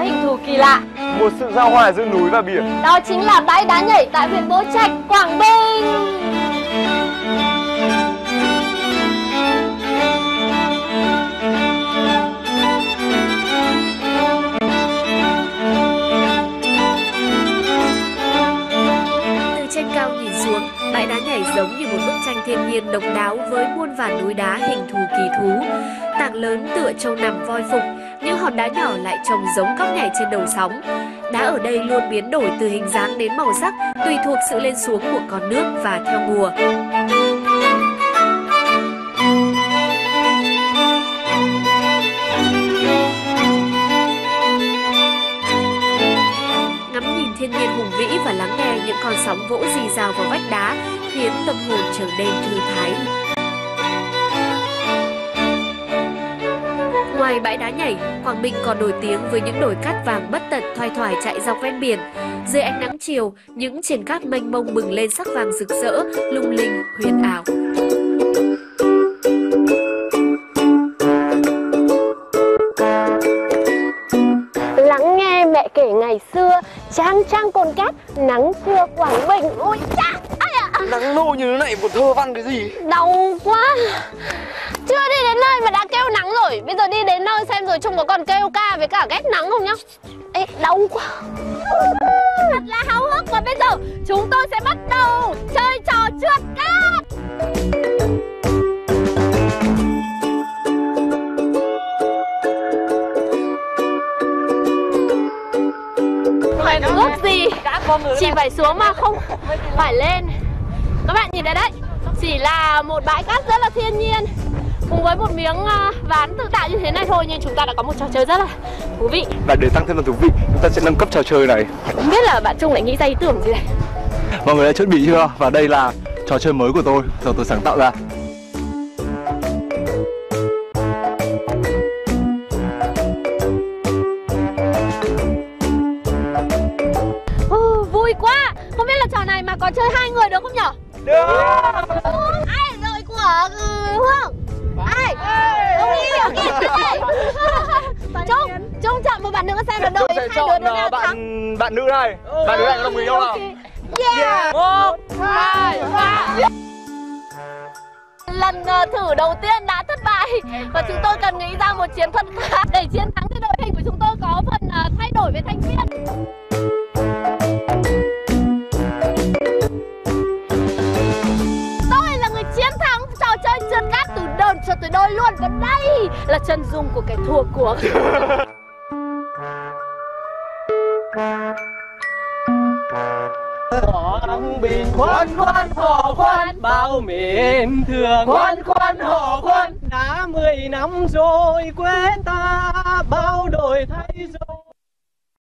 hình thù kỳ lạ. Một sự giao hòa giữa núi và biển. Đó chính là bãi đá nhảy tại huyện Bố Trạch, Quảng Bình. Bãi đá nhảy giống như một bức tranh thiên nhiên độc đáo với muôn vàn núi đá hình thù kỳ thú. Tảng lớn tựa trâu nằm voi phục, những hòn đá nhỏ lại trông giống cóc nhảy trên đầu sóng. Đá ở đây luôn biến đổi từ hình dáng đến màu sắc, tùy thuộc sự lên xuống của con nước và theo mùa. Ngắm nhìn thiên nhiên hùng vĩ và lắng nghe những con sóng vỗ rì rào vào vách đá khiến tâm hồn trở nên thư thái. Ngoài bãi đá nhảy, Quảng Bình còn nổi tiếng với những đồi cát vàng bất tận thoai thoải chạy dọc ven biển. Dưới ánh nắng chiều, những triển cát mênh mông bừng lên sắc vàng rực rỡ, lung linh, huyền ảo. Ngày xưa, trang trang cồn cát, nắng cưa Quảng Bình. Ôi cha, ai Nắng nộ như thế này một thơ văn cái gì? đau quá. Chưa đi đến nơi mà đã kêu nắng rồi. Bây giờ đi đến nơi xem rồi trông có còn kêu ca với cả ghét nắng không nhá. Ê, đau quá. Thật là háo hức và bây giờ chúng tôi sẽ bắt đầu chơi trò trượt cát. Huyền ước gì Chỉ phải xuống mà không phải lên Các bạn nhìn thấy đấy Chỉ là một bãi cát rất là thiên nhiên Cùng với một miếng à, ván tự tạo như thế này thôi Nhưng chúng ta đã có một trò chơi rất là thú vị Và để tăng thêm phần thú vị, chúng ta sẽ nâng cấp trò chơi này. Không biết là bạn Trung lại nghĩ ra ý tưởng gì này Mọi người đã chuẩn bị chưa? Và đây là trò chơi mới của tôi, do tôi sáng tạo ra. Trò này chơi hai người được không nhở Được! Ai là đội của ừ, Hương Ai Không nghĩ được kìa Trung Trung chọn một bạn nữ xem là đội hai đứa chọn đứa ờ, nào thắng bạn bạn nữ này. Bạn nữ này có đồng ý không nào? Yeah. Một, hai, ba. Lần ờ, thử đầu tiên đã thất bại và chúng tôi cần nghĩ ra một chiến thuật khác để chiến thắng thì đội hình của chúng tôi có phần ờ, thay đổi về thành viên. Tới đôi luôn và đây là chân dung của kẻ thua cuộc. Quảng Bình khoan khoan hò khoan bao miền thương khoan khoan hò khoan đã mười năm rồi quê ta bao đổi thay